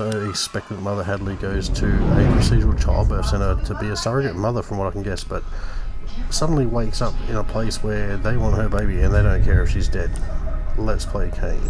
So expectant mother Hadley goes to a procedural childbirth centre to be a surrogate mother from what I can guess, but suddenly wakes up in a place where they want her baby and they don't care if she's dead. Let's play Cayne.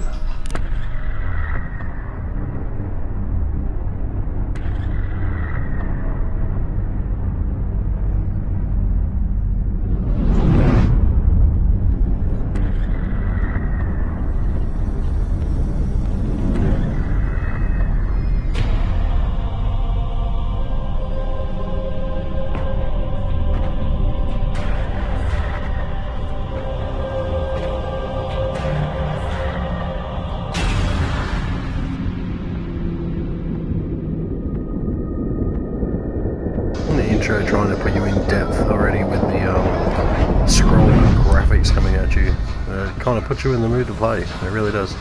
Puts you in the mood to play. It really does.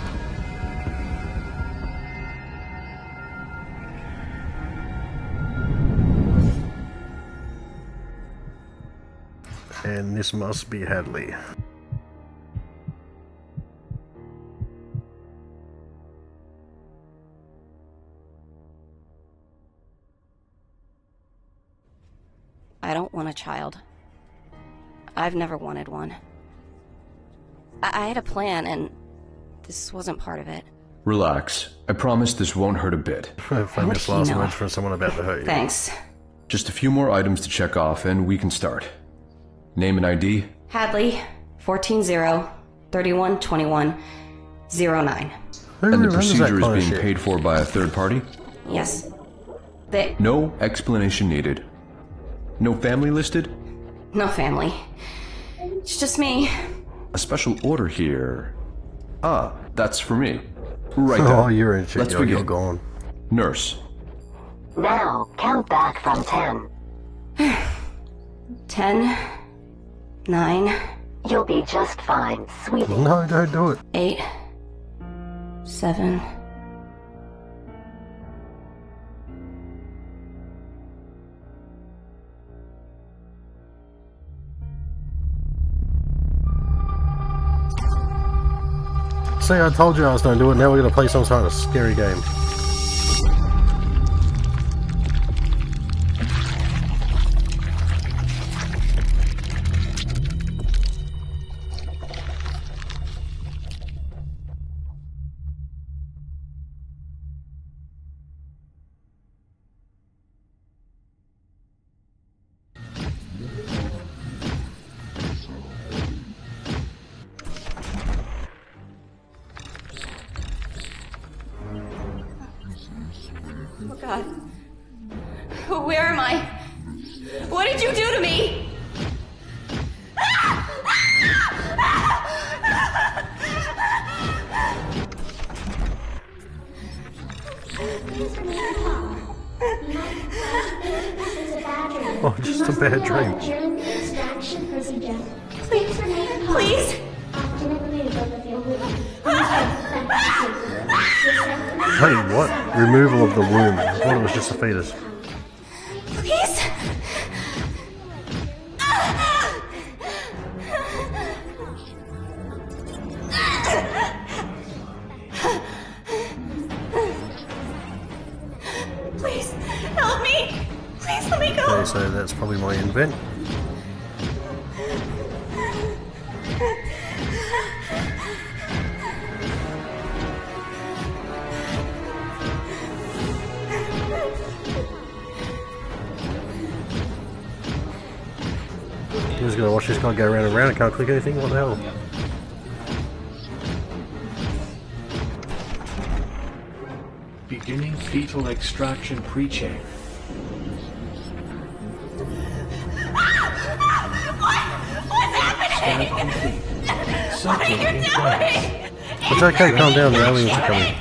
And this must be Hadley. I don't want a child. I've never wanted one. I, I had a plan, and this wasn't part of it. Relax. I promise this won't hurt a bit. Famous he last know? words from someone about to hurt you. Thanks. Just a few more items to check off and we can start. Name and ID? Hadley, 14 0, 31 21 09. And the procedure is being paid for by a third party? Yes. They. No explanation needed. No family listed? No family. It's just me. A special order here. Ah, that's for me. Right Oh, then. you're in shit. Let's You're, you're gone. Nurse. Now, count back from ten. 10, 9, You'll be just fine, sweetie. No, don't do it. 8, 7. See, I told you I was going to do it. Now we're going to play some sort of scary game. Bad dream. The extraction procedure, Please, please. After the removal of your womb, please don't practice Hey, what? Removal of the womb. I thought it was just a fetus. Please. Please, Okay, so that's probably my invent. I'm just gonna watch this guy go around and around. I can't click anything. What the hell? Beginning fetal extraction pre-chain. Scan complete. Something in place. It's okay. Calm down. The aliens are coming.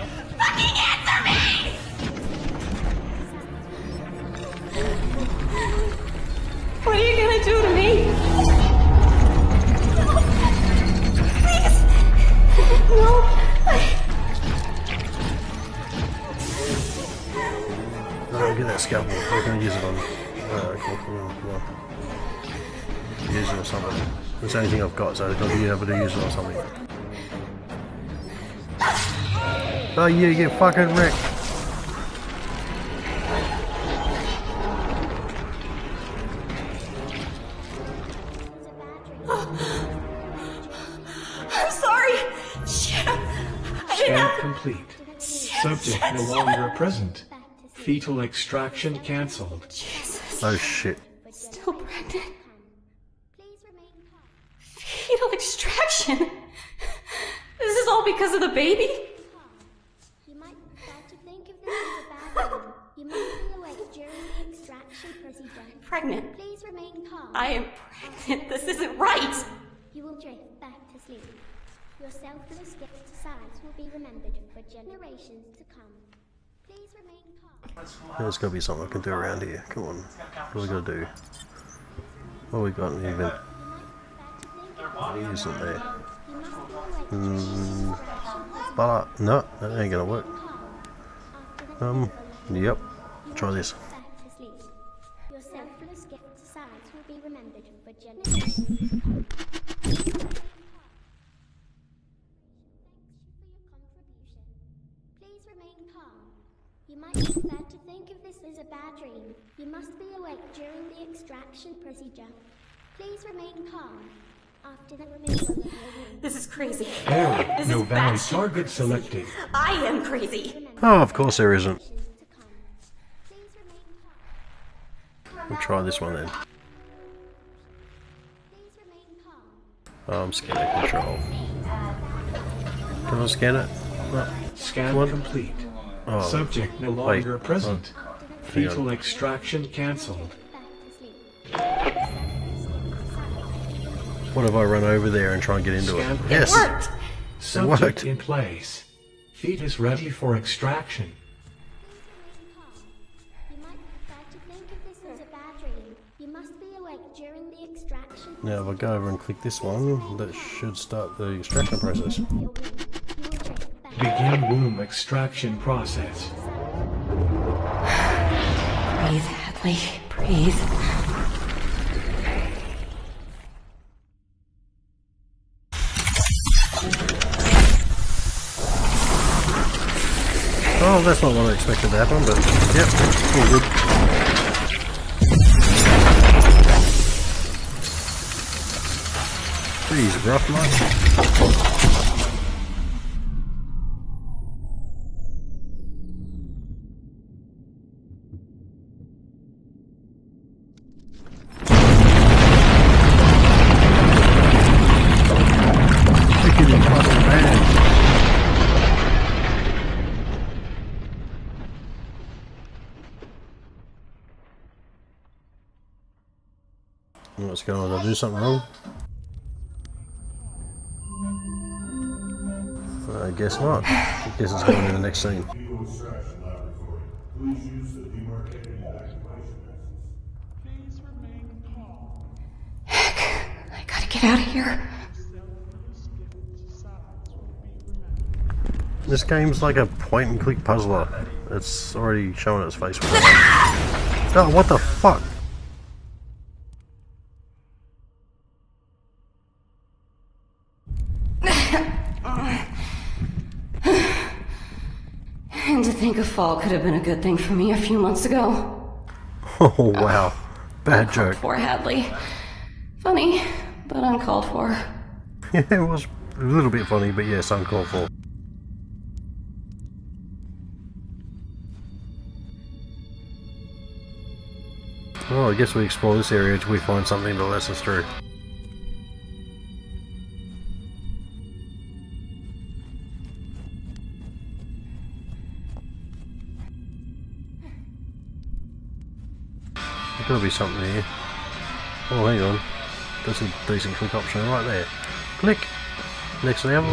What are you gonna do to me? Please. No. No, get that scalpel. We're gonna use it on. Uh, cool. Come on, come on use it or something. It's the only thing I've got, so I've got to be able to use it or something. Oh, you get fucking wrecked. I'm sorry. Shit. Scan complete. Subject no longer present. Fetal extraction cancelled. Oh shit. Still pregnant. Please. Fetal extraction. This is all because of the baby? You might start to think of this as a bad thing. You must be awake during the extraction procedure. Pregnant. Please remain calm. I am pregnant. This isn't right. You will drift back to sleep. Your selfless gift to science will be remembered for generations to come. Please remain calm. There's gotta be something I can do around here. Come on. What are we gotta do? What we got in the event? There. Mm, but no, that ain't gonna work. Um, yep. Try this. Back to sleep. Your selfless gift to science will be remembered for generations. Please remain calm. You might be prepared to think of this as a bad dream. You must be awake during the extraction procedure. Please remain calm. After the removal of your womb. This is crazy. Error. This No is valid batshit. target selected. I am crazy. Oh, of course there isn't. Generations to come. Please remain calm. We'll try this one then. Please remain calm. Um, scanner control. Can I scan it? No. Scan What? complete. Oh, Subject no wait. longer present. hang on. Fetal extraction cancelled. What if I run over there and try and get into it? Scan Yes! Worked. Subject worked. in place. Fetus ready for extraction. You might start to think of this as a bad dream. You must be awake during the extraction. Now if I go over and click this one, that should start the extraction process. Your womb. You will drift back. Begin womb extraction process. Breathe, Hadley. Breathe. Oh, that's not what I expected to happen, but yep, all good. Jeez, rough night. Freaking fucking bad. What's going on? Did I do something wrong? I guess not. I guess it's going in the next scene. Heck, I gotta get out of here. This game's like a point and click puzzler. It's already showing its face. Oh, what the fuck? And to think a fall could have been a good thing for me a few months ago. Oh, wow. Bad joke. Poor Hadley. Funny, but uncalled for. Yeah, it was a little bit funny, but yes, uncalled for. Well, I guess we explore this area until we find something to let us through. Gotta be something here. Oh, hang on. That's a decent click option right there. Click. Next level.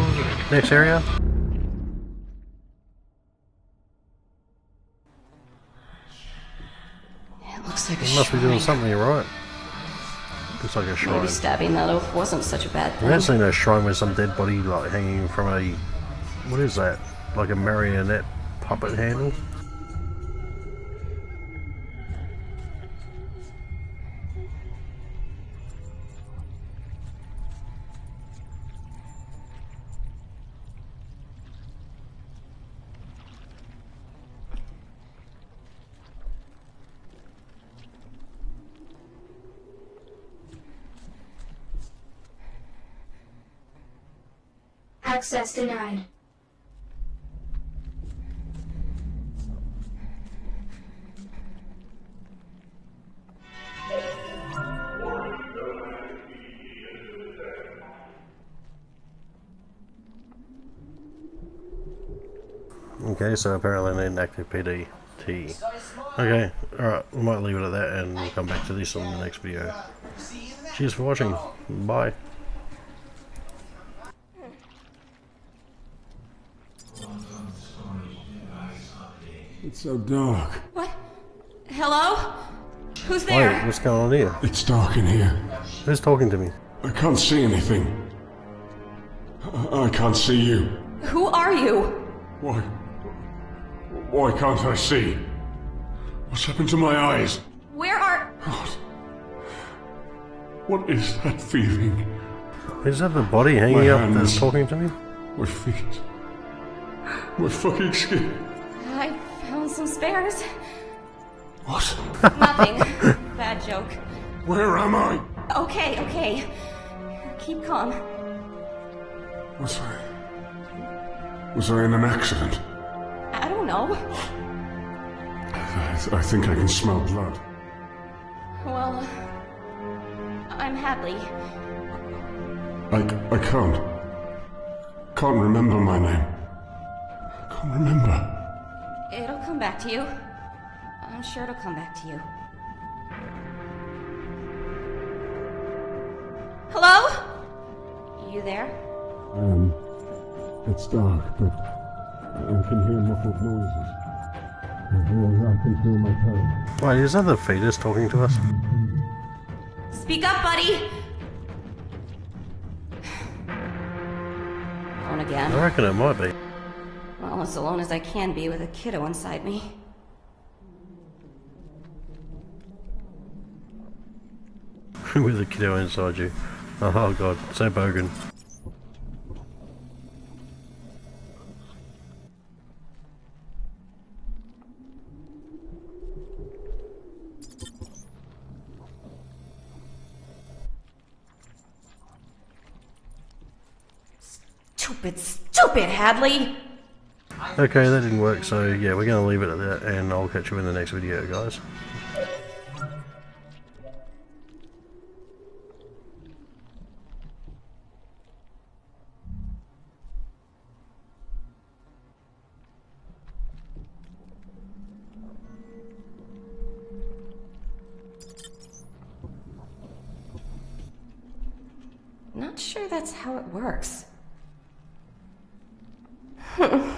Next area. It looks like a Must be doing something right. Looks like a shrine. Maybe stabbing that oath wasn't such a bad thing. I haven't seen a shrine with some dead body like hanging from a what is that? Like a marionette puppet handle? Access denied. Okay, so apparently I need an active P D T. Okay, alright, we might leave it at that and we'll come back to this on the next video. Cheers for watching. Bye. It's so dark. What? Hello? Who's Wait, there? what's going on here? It's dark in here. Who's talking to me? I can't see anything. I, I can't see you. Who are you? Why? Why can't I see? What's happened to my eyes? Where are. God. What is that feeling? Is that the body hanging My up that's talking to me? My feet. My fucking skin. Some spares. What? Nothing. Bad joke. Where am I? Okay, okay. Keep calm. Was I. Was I in an accident? I don't know. I, I think I can smell blood. Well, I'm Hadley. I, I can't. Can't remember my name. Can't remember. It'll come back to you. I'm sure it'll come back to you. Hello? You there? Um, it's dark, but I can hear muffled noises. I can feel my toe. Why, is that the fetus talking to us? Speak up, buddy! Alone again? I reckon it might be. As alone as I can be with a kiddo inside me. With a kiddo inside you. Oh, oh god, so bogan. Stupid, stupid Hadley! Okay, that didn't work, so yeah, we're gonna leave it at that, and I'll catch you in the next video, guys. Not sure that's how it works.